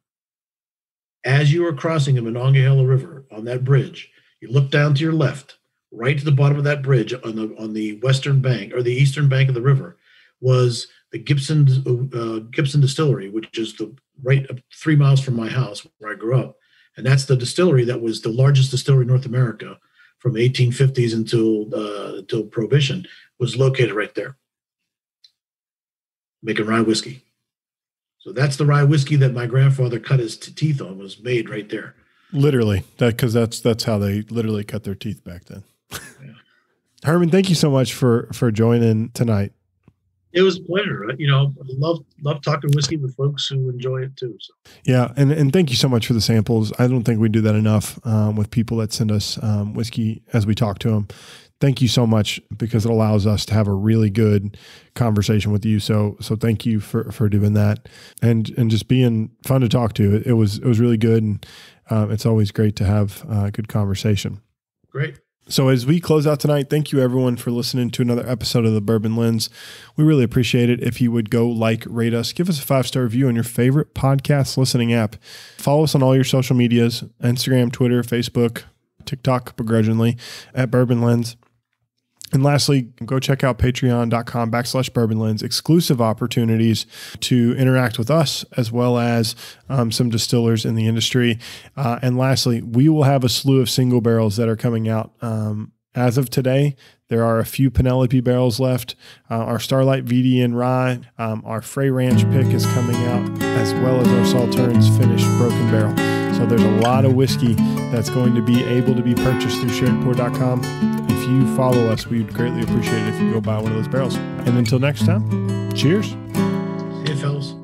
as you are crossing the monongahela river on that bridge you look down to your left right to the bottom of that bridge on the on the western bank or the eastern bank of the river was the gibson uh, gibson distillery which is the right up three miles from my house where i grew up and that's the distillery that was the largest distillery in North America from 1850s until uh, until Prohibition was located right there, making rye whiskey. So that's the rye whiskey that my grandfather cut his t- teeth on was made right there. Literally. That because that's that's how they literally cut their teeth back then. Yeah. Herman, thank you so much for for joining tonight. It was a pleasure. You know, I love love talking whiskey with folks who enjoy it too. So Yeah, and and thank you so much for the samples. I don't think we do that enough um, with people that send us um, whiskey as we talk to them. Thank you so much because it allows us to have a really good conversation with you. So so thank you for for doing that and and just being fun to talk to. It, it was it was really good, and um, it's always great to have a good conversation. great. So, as we close out tonight, thank you everyone for listening to another episode of the Bourbon Lens. We really appreciate it. If you would go like, rate us, give us a five star review on your favorite podcast listening app. Follow us on all your social medias Instagram, Twitter, Facebook, TikTok, begrudgingly at Bourbon Lens. And lastly, go check out patreon.com backslash bourbon lens, exclusive opportunities to interact with us as well as um, some distillers in the industry. Uh, and lastly, we will have a slew of single barrels that are coming out. Um, as of today, there are a few Penelope barrels left. Uh, our Starlight VDN Rye, um, our Frey Ranch pick is coming out, as well as our Sauternes finished Broken Barrel. So there's a lot of whiskey that's going to be able to be purchased through sharedpour.com. If you follow us, we would greatly appreciate it if you go buy one of those barrels. And until next time, cheers. See you, fellas.